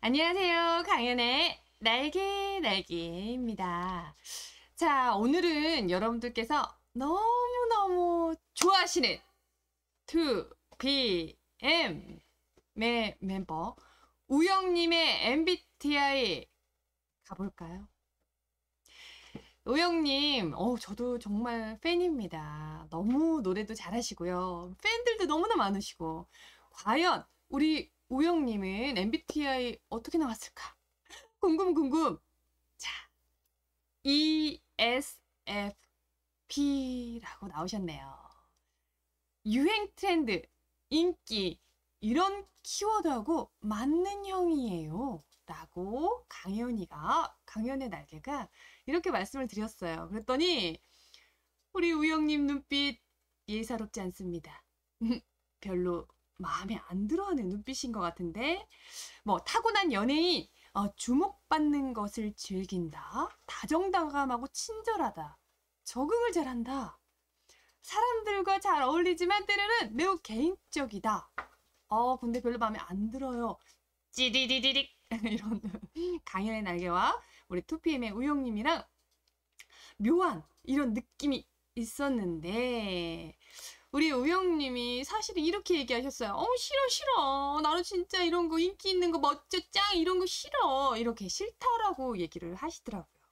안녕하세요. 강연의 날개 날개입니다. 자, 오늘은 여러분들께서 너무너무 좋아하시는 2PM 의 멤버 우영님의 MBTI 가볼까요? 우영님, 어, 저도 정말 팬입니다. 너무 노래도 잘하시고요. 팬들도 너무나 많으시고. 과연 우리 우영님은 MBTI 어떻게 나왔을까? 궁금, 궁금. 자, ESFP라고 나오셨네요. 유행 트렌드, 인기, 이런 키워드하고 맞는 형이에요. 라고 강현이가, 강현의 날개가 이렇게 말씀을 드렸어요. 그랬더니, 우리 우영님 눈빛 예사롭지 않습니다. 별로 마음에 안 들어하는 눈빛인 것 같은데, 뭐, 타고난 연예인, 어, 주목받는 것을 즐긴다, 다정다감하고 친절하다, 적응을 잘한다, 사람들과 잘 어울리지만 때로는 매우 개인적이다. 어, 근데 별로 마음에 안 들어요. 찌리리리릭 이런 강연의 날개와 우리 2PM의 우영님이랑 묘한 이런 느낌이 있었는데 우리 우영님이 사실은 이렇게 얘기하셨어요. 어 싫어 싫어 나는 진짜 이런 거 인기 있는 거 멋져 짱 이런 거 싫어 이렇게 싫다라고 얘기를 하시더라고요.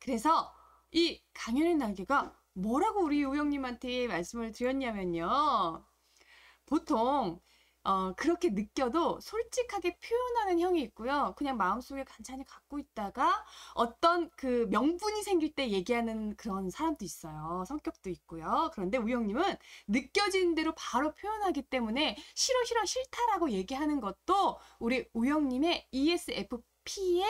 그래서 이 강연의 날개가 뭐라고 우리 우영님한테 말씀을 드렸냐면요. 보통 어, 그렇게 느껴도 솔직하게 표현하는 형이 있고요. 그냥 마음속에 간찬히 갖고 있다가 어떤 그 명분이 생길 때 얘기하는 그런 사람도 있어요. 성격도 있고요. 그런데 우영님은 느껴지는 대로 바로 표현하기 때문에 싫어 싫어 싫다라고 얘기하는 것도 우리 우영님의 ESFP의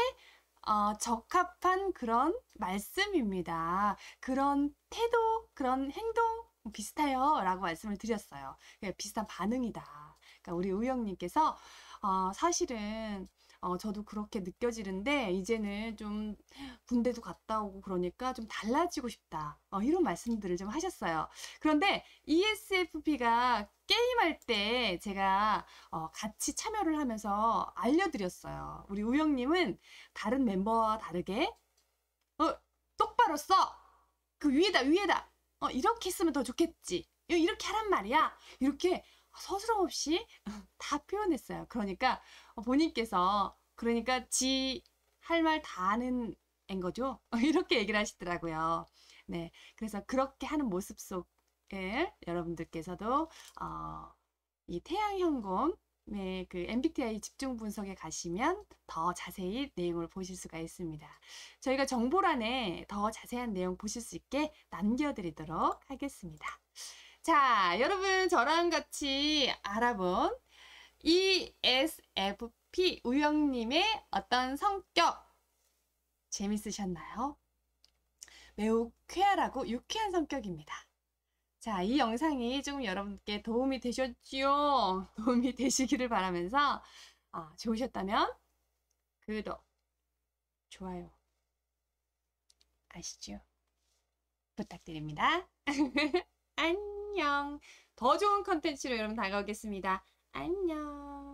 어, 적합한 그런 말씀입니다. 그런 태도, 그런 행동 비슷해요. 라고 말씀을 드렸어요. 비슷한 반응이다. 그러니까 우리 우영님께서 어, 사실은 어, 저도 그렇게 느껴지는데 이제는 좀 군대도 갔다 오고 그러니까 좀 달라지고 싶다. 어, 이런 말씀들을 좀 하셨어요. 그런데 ESFP가 게임할 때 제가 어, 같이 참여를 하면서 알려드렸어요. 우리 우영님은 다른 멤버와 다르게 어, 똑바로 써. 그 위에다 위에다. 어, 이렇게 쓰면 더 좋겠지. 이렇게 하란 말이야. 이렇게 스스럼 없이 다 표현했어요. 그러니까 본인께서 그러니까 지 할 말 다 하는 앤 거죠. 이렇게 얘기를 하시더라고요. 네, 그래서 그렇게 하는 모습 속에 여러분들께서도 어, 이 태양현곰 네, 그 MBTI 집중 분석에 가시면 더 자세히 내용을 보실 수가 있습니다. 저희가 정보란에 더 자세한 내용 보실 수 있게 남겨드리도록 하겠습니다. 자, 여러분 저랑 같이 알아본 ESFP 우영님의 어떤 성격 재밌으셨나요? 매우 쾌활하고 유쾌한 성격입니다. 자, 이 영상이 조금 여러분께 도움이 되셨지요? 도움이 되시기를 바라면서 아, 좋으셨다면 구독, 좋아요 아시죠? 부탁드립니다. 안녕. 더 좋은 컨텐츠로 여러분 다가오겠습니다. 안녕.